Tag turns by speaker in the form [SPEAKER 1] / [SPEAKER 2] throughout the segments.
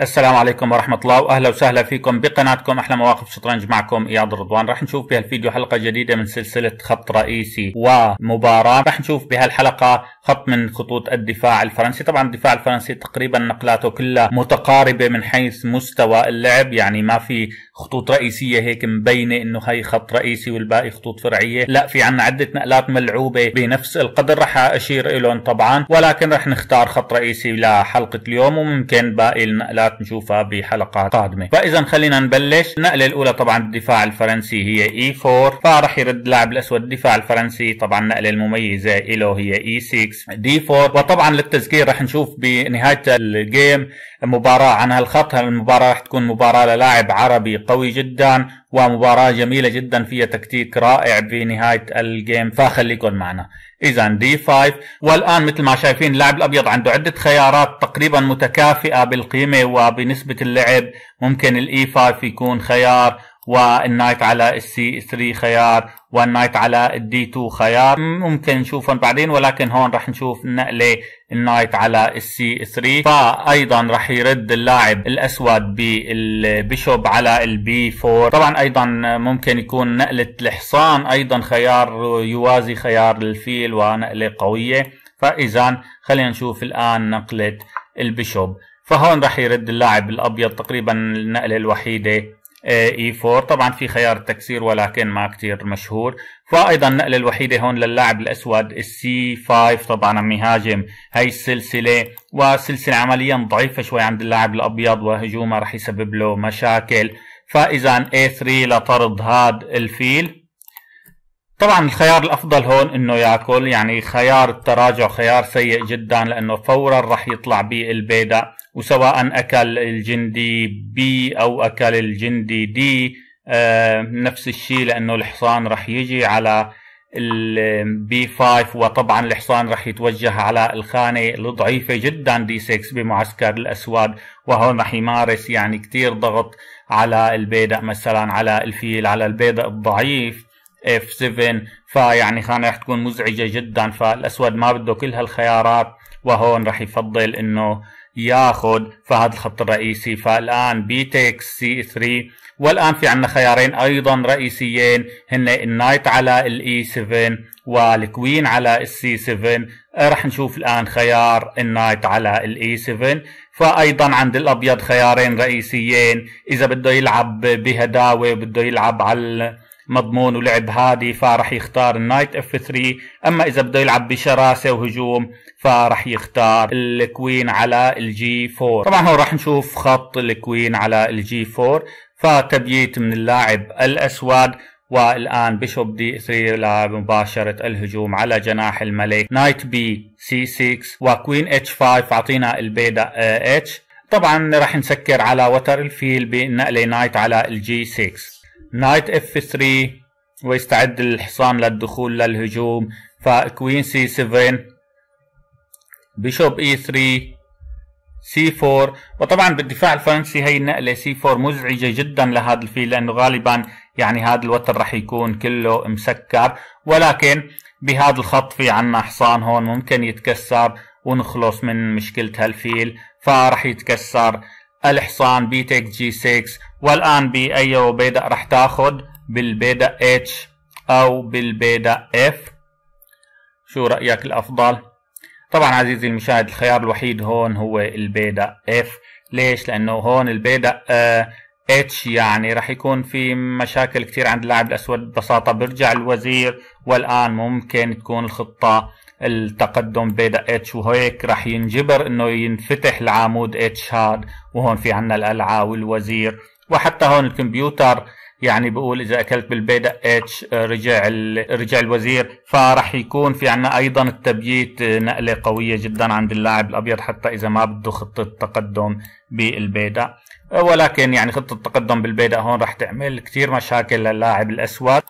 [SPEAKER 1] السلام عليكم ورحمة الله وأهلا وسهلا فيكم بقناتكم أحلى مواقف شطرنج معكم إياد الرضوان. رح نشوف بهالفيديو حلقة جديدة من سلسلة خط رئيسي ومباراة. رح نشوف بهالحلقة خط من خطوط الدفاع الفرنسي. طبعا الدفاع الفرنسي تقريبا نقلاته كلها متقاربة من حيث مستوى اللعب يعني ما في خطوط رئيسية هيك مبينة إنه هي خط رئيسي والباقي خطوط فرعية. لا في عنا عدة نقلات ملعوبة بنفس القدر رح أشير لهم طبعا. ولكن رح نختار خط رئيسي لحلقة اليوم وممكن باقي النقلات نشوفها بحلقات قادمة. فاذا خلينا نبلش. النقلة الأولى طبعا الدفاع الفرنسي هي اي e 4 فرح يرد اللاعب الأسود الدفاع الفرنسي. طبعا النقلة المميزة له هي إي e 6 d4 وطبعا للتذكير رح نشوف بنهاية ال game مباراة. عن هالخط هالمباراة رح تكون مباراة للاعب عربي قوي جدا. ومباراة جميلة جدا فيها تكتيك رائع بنهاية ال game. فخليكم معنا. اذا d5 والآن مثل ما شايفين اللاعب الأبيض عنده عدة خيارات تقريبا متكافئة بالقيمة وبنسبة اللعب. ممكن ال e5 يكون خيار. وال knight على ال c3 خيار وال knight على ال d2 خيار. ممكن نشوفهم بعدين ولكن هون رح نشوف نقلة ال knight على ال C3 فايضا رح يرد اللاعب الأسود بال bishop على ال B4 طبعا أيضا ممكن يكون نقلة الحصان أيضا خيار يوازي خيار الفيل ونقلة قوية. فاذا خلينا نشوف الآن نقلة ال bishop. فهون رح يرد اللاعب الأبيض تقريبا النقلة الوحيدة E4 طبعا في خيار التكسير ولكن ما كتير مشهور. فايضا النقله الوحيده هون للاعب الأسود السي 5 طبعا عم يهاجم. هي السلسلة والسلسله عمليا ضعيفة شوي عند اللاعب الأبيض وهجومه رح يسبب له مشاكل. فاذا A3 لطرد هاد الفيل. طبعا الخيار الأفضل هون إنه ياكل يعني خيار التراجع خيار سيء جدا لأنه فورا رح يطلع بالبيدق وسواء أكل الجندي بي أو أكل الجندي دي آه نفس الشيء لأنه الحصان رح يجي على ال B5 وطبعا الحصان رح يتوجه على الخانة الضعيفة جدا D6 بمعسكر الأسود وهون رح يمارس يعني كتير ضغط على البيدق مثلا على الفيل على البيدق الضعيف F7 فيعني خانة رح تكون مزعجة جدا فالأسود ما بده كل هالخيارات وهون رح يفضل إنه ياخذ فهذا الخط الرئيسي. فالآن B take C3 والآن في عندنا خيارين أيضا رئيسيين. هن ال knight على ال E7 e وال queen على ال C7 رح نشوف الآن خيار ال knight على ال E7 e فايضا عند الأبيض خيارين رئيسيين. إذا بده يلعب بهداوة بده يلعب على مضمون ولعب هادي فراح يختار ال knight F3 أما إذا بده يلعب بشراسة وهجوم فراح يختار ال queen على ال G4 طبعا هون راح نشوف خط ال queen على ال G4 فتبييت من اللاعب الأسود والآن bishop D3 لمباشرة الهجوم على جناح الملك. knight B C6 و queen H5 أعطينا البيدق H طبعا راح نسكر على وتر الفيل بنقلة knight على ال G6 knight F3 ويستعد الحصان للدخول للهجوم. ف queen C7 bishop E3 C4 وطبعا بالدفاع الفرنسي هي النقلة C4 مزعجة جدا لهذا الفيل لأنه غالبا يعني هذا الوتر رح يكون كله مسكر. ولكن بهذا الخط في عنا حصان هون ممكن يتكسر ونخلص من مشكلة هالفيل فرح يتكسر. الحصان بي take G6 والآن بأي بيدق رح تاخد بالبيدق H أو بالبيدق F شو رأيك الأفضل؟ طبعا عزيزي المشاهد الخيار الوحيد هون هو البيدق F ليش؟ لأنه هون البيدق H يعني رح يكون في مشاكل كثير عند اللاعب الأسود ببساطة برجع الوزير والآن ممكن تكون الخطة التقدم بيدق H وهيك رح ينجبر إنه ينفتح العامود H هاد وهون في عنا القلعة والوزير وحتى هون الكمبيوتر. يعني بقول إذا أكلت بالبيدق H رجع رجع الوزير فراح يكون في عنا أيضا التبييت نقلة قوية جدا عند اللاعب الأبيض حتى إذا ما بده خطة تقدم بالبيدق ولكن يعني خطة التقدم بالبيدق هون راح تعمل كثير مشاكل للاعب الأسود.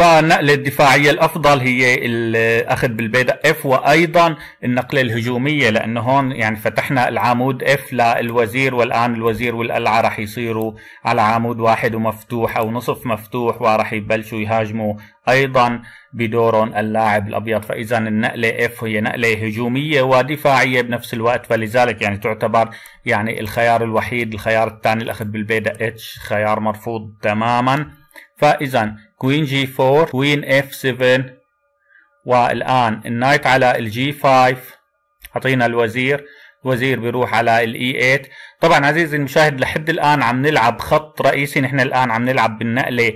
[SPEAKER 1] فالنقلة الدفاعية الأفضل هي الأخذ بالبيدق F وأيضا النقلة الهجومية لأنه هون يعني فتحنا العمود F للوزير والآن الوزير والقلعة راح يصيروا على عمود واحد ومفتوح أو نصف مفتوح وراح يبلشوا يهاجموا أيضا بدورهم اللاعب الأبيض. فإذا النقلة F هي نقلة هجومية ودفاعية بنفس الوقت فلذلك يعني تعتبر يعني الخيار الوحيد الخيار الثاني الأخذ بالبيدق H خيار مرفوض تماما. فإذا queen G4 queen F7 والآن ال knight على ال G5 حطينا الوزير. الوزير بيروح على الاي 8 طبعا عزيزي المشاهد لحد الآن عم نلعب خط رئيسي. نحن الآن عم نلعب بالنقلة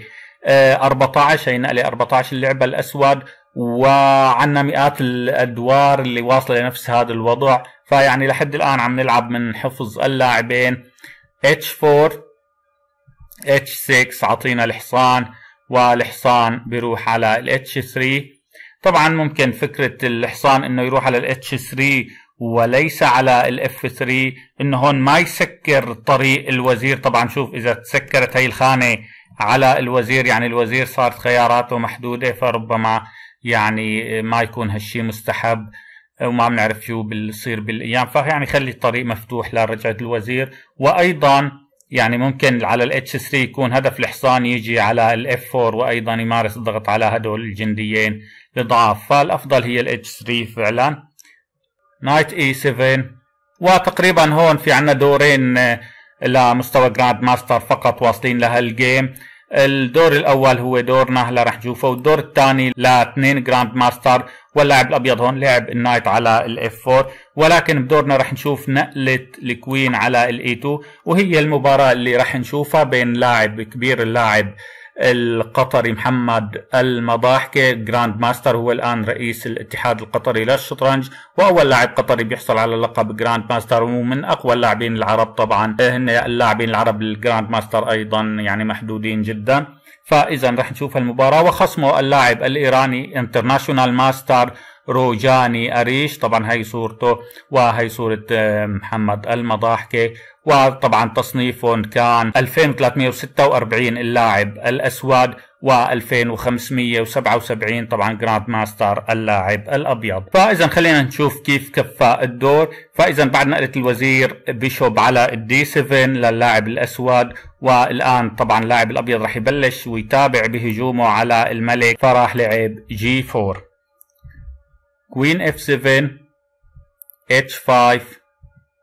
[SPEAKER 1] 14 هي نقلة 14 اللعبة الأسود. وعنا مئات الأدوار اللي واصلة لنفس هذا الوضع. فيعني لحد الآن عم نلعب من حفظ اللاعبين. H4 H6 عطينا الحصان. والحصان بيروح على ال H3 طبعا ممكن فكرة الحصان إنه يروح على ال H3 وليس على ال F3 إنه هون ما يسكر طريق الوزير. طبعا شوف إذا تسكرت هي الخانة على الوزير يعني الوزير صارت خياراته محدودة فربما يعني ما يكون هالشي مستحب وما بنعرف شو بيصير بالأيام. فيعني خلي الطريق مفتوح لرجعة الوزير. وأيضا يعني ممكن على ال H3 يكون هدف الحصان يجي على ال F4 وأيضا يمارس الضغط على هدول الجنديين الضعاف فالأفضل هي ال H3 فعلا. knight E7 وتقريبا هون في عنا دورين لمستوى grand master فقط واصلين لهال game الدور الأول هو دورنا هلا رح نشوفه. والدور الثاني لاثنين grand master واللاعب الأبيض هون لعب ال knight على ال F4 ولكن بدورنا رح نشوف نقلة ال queen على ال E2 وهي المباراة اللي رح نشوفها بين لاعب كبير اللاعب القطري محمد المضاحكة. grand master هو الآن رئيس الاتحاد القطري للشطرنج. وأول لاعب قطري بيحصل على لقب grand master ومن أقوى اللاعبين العرب طبعا. هن اللاعبين العرب ال grand master أيضا يعني محدودين جدا. فإذا رح نشوف المباراة. وخصمه اللاعب الإيراني international master روجاني أريش. طبعا هي صورته وهي صورة آه، محمد المضاحكة. وطبعا تصنيفهم كان 2346 اللاعب الأسود و2577 طبعا grand master اللاعب الأبيض. فإذا خلينا نشوف كيف كفى الدور. فإذا بعد نقلة الوزير bishop على ال D7 للاعب الأسود. والآن طبعا اللاعب الأبيض رح يبلش ويتابع بهجومه على الملك. فراح لعب G4 queen F7 H 5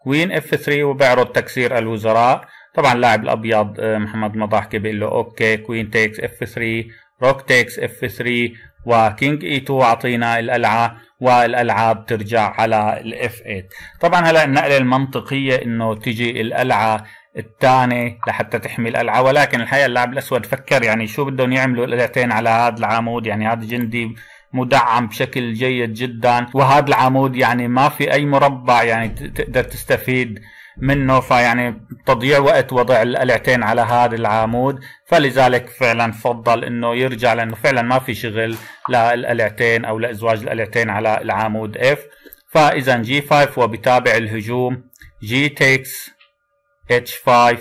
[SPEAKER 1] queen F 3 وبيعرض تكسير الوزراء. طبعا اللاعب الأبيض آه، محمد مضاحكي بيقول له okay. queen takes F 3 rook takes F 3 و king E 2 أعطينا القلعه والقلعه بترجع على ال F 8 طبعا هلا النقلة المنطقية إنه تيجي القلعه الثاني لحتى تحمي القلعه ولكن الحقيقة اللاعب الأسود فكر يعني شو بدهم يعملوا القلعتين على هذا العمود. يعني هذا جندي مدعم بشكل جيد جدا. وهذا العمود يعني ما في أي مربع يعني تقدر تستفيد منه. فيعني تضييع وقت وضع القلعتين على هذا العمود. فلذلك فعلا فضل إنه يرجع لأنه فعلا ما في شغل للقلعتين أو لأزواج القلعتين على العمود F فإذا G 5 وبتابع الهجوم. G takes H 5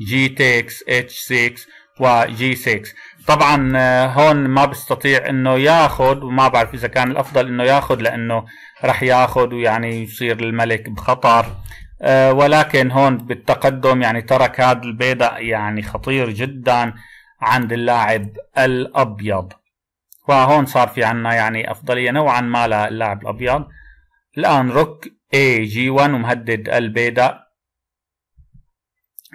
[SPEAKER 1] G takes H 6 وجي 6 طبعا آه، هون ما بيستطيع إنه ياخذ وما بعرف إذا كان الأفضل إنه ياخذ لأنه راح ياخذ ويعني يصير الملك بخطر. آه، ولكن هون بالتقدم يعني ترك هذا البيضة يعني خطير جدا عند اللاعب الأبيض. فهون صار في عنا يعني أفضلية نوعا ما للاعب الأبيض. الآن روك اي جي 1 ومهدد البيضة.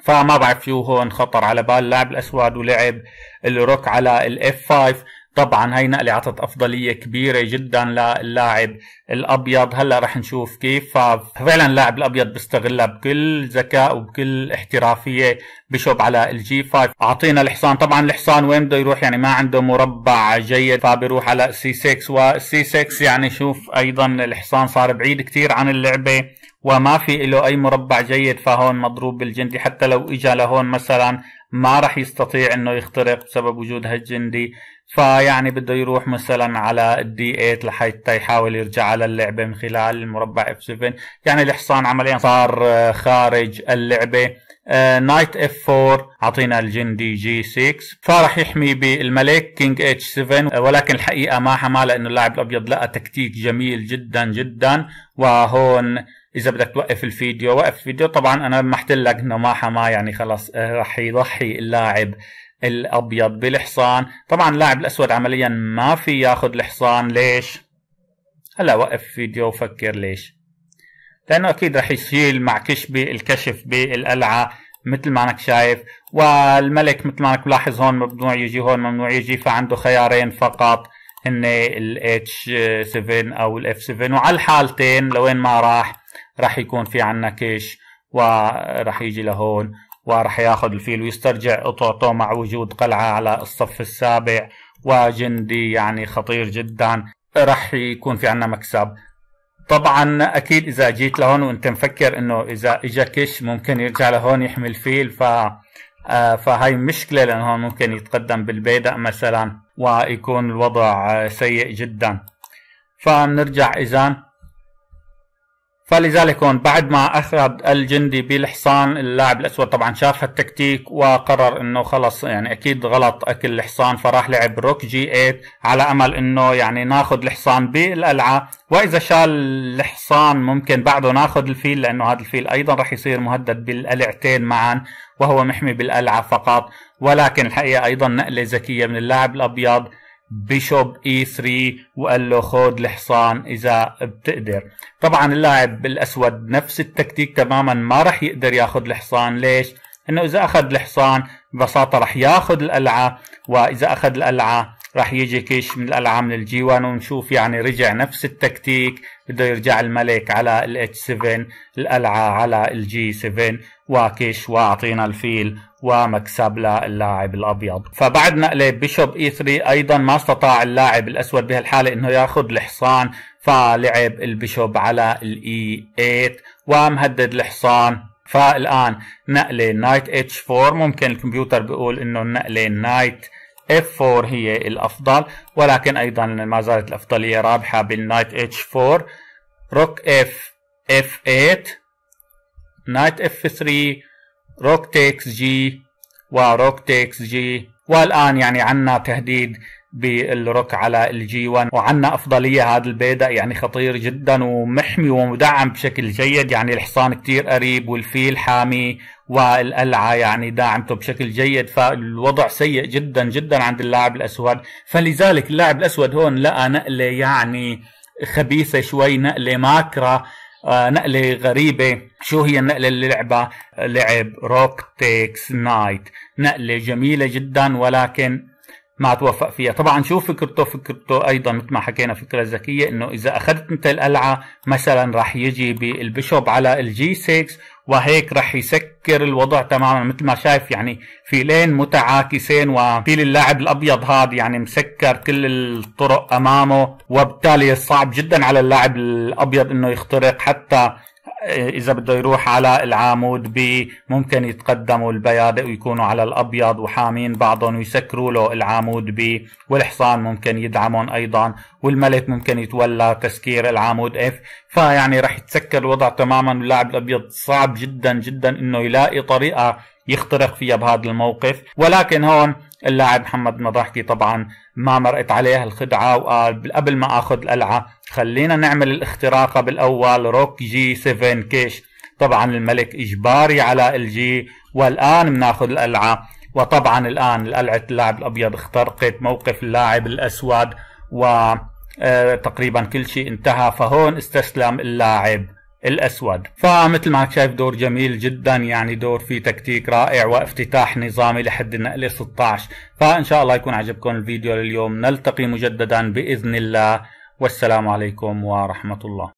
[SPEAKER 1] فما بعرف شو هون خطر على بال اللاعب الاسود ولعب ال rook على ال F 5 طبعا هي نقلة عطت أفضلية كبيرة جدا للاعب الأبيض. هلأ رح نشوف كيف ففعلا اللاعب الأبيض بيستغلها بكل ذكاء وبكل احترافية bishop على ال G 5 أعطينا الحصان. طبعا الحصان وين بده يروح؟ يعني ما عنده مربع جيد فبيروح على C 6 وال C 6 يعني شوف أيضا الحصان صار بعيد كتير عن اللعبة. وما في له أي مربع جيد فهون مضروب بالجندي حتى لو إجا لهون مثلا ما راح يستطيع إنه يخترق بسبب وجود هالجندي. فيعني بده يروح مثلا على ال D 8 لحتى يحاول يرجع على اللعبة من خلال المربع F 7 يعني الحصان عمليا صار خارج اللعبة. knight F 4 اعطينا الجندي G 6 فراح يحمي بالملك king H 7 ولكن الحقيقة ما حماه لأنه اللاعب الأبيض لقى تكتيك جميل جدا جدا. وهون إذا بدك توقف الفيديو وقف الفيديو. طبعا أنا لمحت لك انه ما حماه يعني خلص آه، راح يضحي اللاعب الأبيض بالحصان. طبعا اللاعب الأسود عمليا ما في ياخذ الحصان. ليش؟ هلا وقف فيديو وفكر ليش. لأنه أكيد رح يشيل مع كشبي الكشف بالقلعه مثل ما أنك شايف. والملك مثل ما أنك ملاحظ هون ممنوع يجي هون ممنوع يجي فعنده خيارين فقط. هن ال H7 أو ال F7 وعلى الحالتين لوين ما راح راح يكون في عنا كش وراح يجي لهون وراح ياخذ الفيل ويسترجع قطعته مع وجود قلعة على الصف السابع وجندي يعني خطير جدا. راح يكون في عنا مكسب. طبعا أكيد إذا جيت لهون وأنت مفكر إنه إذا اجى كش ممكن يرجع لهون يحمي الفيل ف آه، فهي مشكلة لأنه ممكن يتقدم بالبيدق مثلا ويكون الوضع سيء جدا. فنرجع إذا فلذلك هون بعد ما أخذ الجندي بالحصان اللاعب الأسود طبعا شاف التكتيك وقرر إنه خلص يعني أكيد غلط أكل الحصان فراح لعب روك جي 8 على أمل إنه يعني ناخذ الحصان بالقلعه وإذا شال الحصان ممكن بعده ناخذ الفيل لأنه هذا الفيل أيضا راح يصير مهدد بالقلعتين معا وهو محمي بالقلعه فقط. ولكن الحقيقة أيضا نقلة ذكية من اللاعب الأبيض bishop E 3 وقال له خذ الحصان إذا بتقدر. طبعا اللاعب الأسود نفس التكتيك تماما ما راح يقدر ياخذ الحصان. ليش؟ إنه إذا أخذ الحصان ببساطة راح ياخذ القلعه وإذا أخذ القلعه راح يجي كيش من القلعه من ال G 1 ونشوف يعني رجع نفس التكتيك بده يرجع الملك على ال H 7 القلعه على ال G 7 وكيش واعطينا الفيل ومكسب للاعب الأبيض. فبعد نقلة bishop E 3 أيضا ما استطاع اللاعب الأسود بهالحالة إنه ياخذ الحصان فلعب ال bishop على ال E 8 ومهدد الحصان. فالآن نقلة نايت اتش 4 ممكن الكمبيوتر بيقول إنه النقله knight F4 هي الأفضل ولكن أيضا ما زالت الأفضلية رابحة بال knight H4 rook F F8 knight F3 rook takes G و rook takes G والان يعني عنا تهديد بال rook على ال G 1 وعنا أفضلية هذا البيدق يعني خطير جدا ومحمي ومدعم بشكل جيد يعني الحصان كتير قريب والفيل حامي والقلعه يعني داعمته بشكل جيد فالوضع سيء جدا جدا عند اللاعب الأسود. فلذلك اللاعب الأسود هون لقى نقلة يعني خبيثة شوي نقلة ماكرة. آه نقلة غريبة. شو هي النقلة اللي لعبها لعب rook takes knight. نقلة جميلة جدا ولكن ما توفق فيها. طبعا شو فكرته؟ فكرته أيضا مثل ما حكينا فكرة ذكية إنه إذا أخذت أنت القلعه مثلا راح يجي بال bishop على ال G 6 وهيك راح يسكر الوضع تماما. مثل ما شايف يعني فيلين متعاكسين وفيل اللاعب الأبيض هذا يعني مسكر كل الطرق أمامه وبالتالي صعب جدا على اللاعب الأبيض إنه يخترق. حتى إذا بده يروح على العامود ممكن يتقدموا البيادق ويكونوا على الأبيض وحامين بعضهم ويسكروا له العامود B. والحصان ممكن يدعمهم أيضا. والملك ممكن يتولى تسكير العامود إف. فيعني راح يتسكر الوضع تماما. واللاعب الأبيض صعب جدا جدا إنه يلاقي طريقة يخترق فيها بهذا الموقف. ولكن هون اللاعب محمد مضاحكي طبعا ما مرقت عليه الخدعة وقال قبل ما آخذ القلعة خلينا نعمل الاختراقة بالأول rook G 7 كيش. طبعا الملك إجباري على الجي والآن بناخذ القلعة. وطبعا الآن القلعة اللاعب الأبيض اخترقت موقف اللاعب الأسود و آه، تقريبا كل شيء انتهى فهون استسلم اللاعب. الأسود. فمثل ما شايف دور جميل جدا يعني دور فيه تكتيك رائع وافتتاح نظامي لحد النقله 16 فإن شاء الله يكون عجبكم الفيديو لليوم. نلتقي مجددا بإذن الله. والسلام عليكم ورحمة الله.